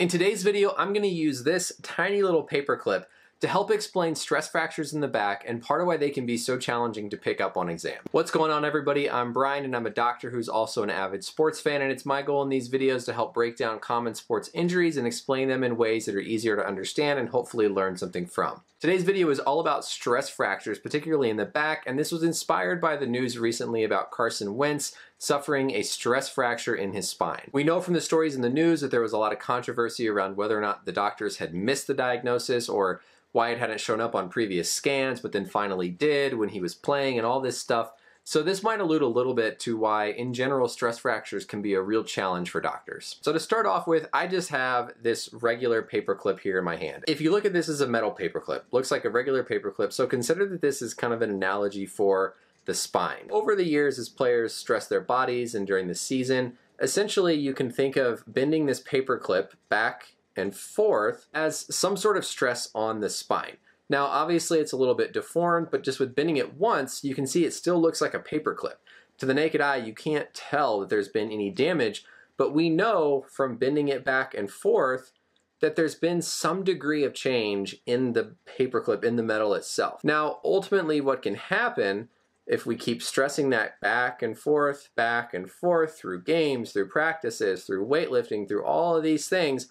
In today's video, I'm gonna use this tiny little paper clip to help explain stress fractures in the back and part of why they can be so challenging to pick up on exam. What's going on everybody? I'm Brian and I'm a doctor who's also an avid sports fan and it's my goal in these videos to help break down common sports injuries and explain them in ways that are easier to understand and hopefully learn something from. Today's video is all about stress fractures, particularly in the back, and this was inspired by the news recently about Carson Wentz suffering a stress fracture in his spine. We know from the stories in the news that there was a lot of controversy around whether or not the doctors had missed the diagnosis or why it hadn't shown up on previous scans, but then finally did when he was playing and all this stuff. So this might allude a little bit to why, in general, stress fractures can be a real challenge for doctors. So to start off with, I just have this regular paper clip here in my hand. If you look at this as a metal paper clip, looks like a regular paper clip, so consider that this is kind of an analogy for the spine. Over the years, as players stress their bodies and during the season, essentially you can think of bending this paper clip back and forth as some sort of stress on the spine. Now, obviously it's a little bit deformed, but just with bending it once, you can see it still looks like a paper clip. To the naked eye, you can't tell that there's been any damage, but we know from bending it back and forth that there's been some degree of change in the paperclip, in the metal itself. Now, ultimately what can happen if we keep stressing that back and forth, back and forth through games, through practices, through weightlifting, through all of these things,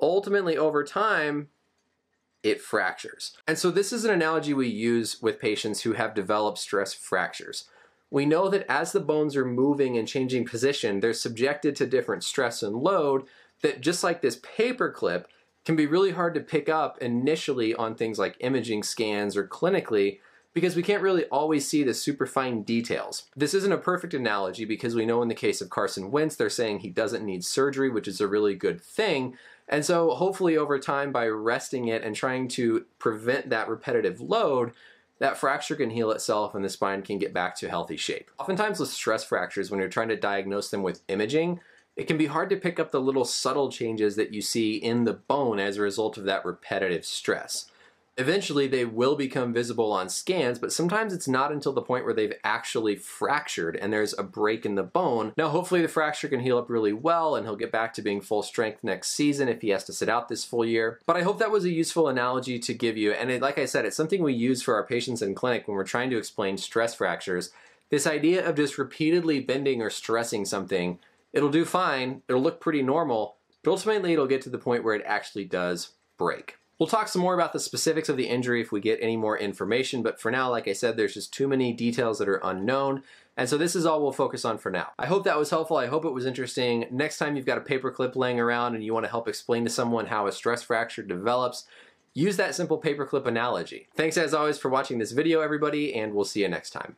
ultimately over time, it fractures. And so this is an analogy we use with patients who have developed stress fractures. We know that as the bones are moving and changing position, they're subjected to different stress and load that just like this paper clip can be really hard to pick up initially on things like imaging scans or clinically because we can't really always see the super fine details. This isn't a perfect analogy because we know in the case of Carson Wentz, they're saying he doesn't need surgery, which is a really good thing, and so hopefully over time by resting it and trying to prevent that repetitive load, that fracture can heal itself and the spine can get back to healthy shape. Oftentimes with stress fractures, when you're trying to diagnose them with imaging, it can be hard to pick up the little subtle changes that you see in the bone as a result of that repetitive stress. Eventually, they will become visible on scans, but sometimes it's not until the point where they've actually fractured and there's a break in the bone. Now, hopefully, the fracture can heal up really well and he'll get back to being full strength next season if he has to sit out this full year. But I hope that was a useful analogy to give you. And it, like I said, it's something we use for our patients in clinic when we're trying to explain stress fractures. This idea of just repeatedly bending or stressing something, it'll do fine, it'll look pretty normal, but ultimately it'll get to the point where it actually does break. We'll talk some more about the specifics of the injury if we get any more information, but for now, like I said, there's just too many details that are unknown, and so this is all we'll focus on for now. I hope that was helpful. I hope it was interesting. Next time you've got a paperclip laying around and you want to help explain to someone how a stress fracture develops, use that simple paperclip analogy. Thanks as always for watching this video, everybody, and we'll see you next time.